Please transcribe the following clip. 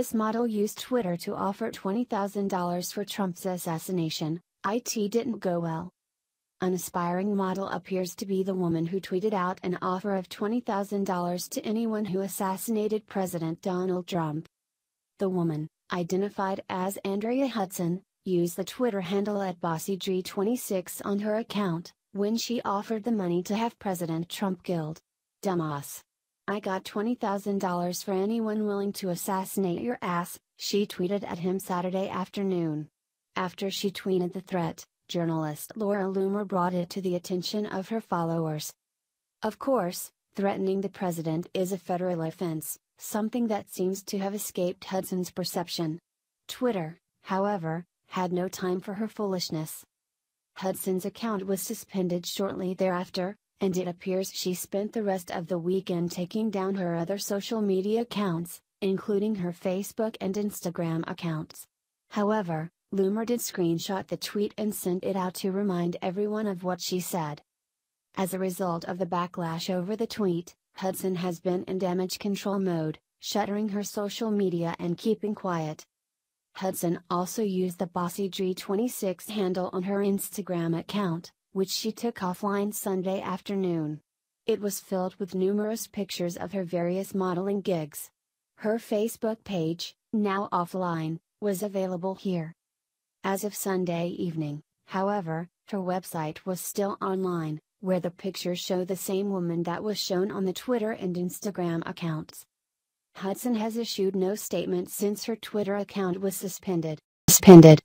this model used Twitter to offer $20,000 for Trump's assassination, it didn't go well. An aspiring model appears to be the woman who tweeted out an offer of $20,000 to anyone who assassinated President Donald Trump. The woman, identified as Andrea Hudson, used the Twitter handle at BossyG26 on her account, when she offered the money to have President Trump killed. Dumbass. I got $20,000 for anyone willing to assassinate your ass, she tweeted at him Saturday afternoon. After she tweeted the threat, journalist Laura Loomer brought it to the attention of her followers. Of course, threatening the president is a federal offense, something that seems to have escaped Hudson's perception. Twitter, however, had no time for her foolishness. Hudson's account was suspended shortly thereafter, and it appears she spent the rest of the weekend taking down her other social media accounts, including her Facebook and Instagram accounts. However, Loomer did screenshot the tweet and sent it out to remind everyone of what she said. As a result of the backlash over the tweet, Hudson has been in damage control mode, shuttering her social media and keeping quiet. Hudson also used the BossyG26 handle on her Instagram account, which she took offline Sunday afternoon. It was filled with numerous pictures of her various modeling gigs. Her Facebook page, now offline, was available here. As of Sunday evening, however, her website was still online, where the pictures show the same woman that was shown on the Twitter and Instagram accounts. Hudson has issued no statement since her Twitter account was suspended. Suspended.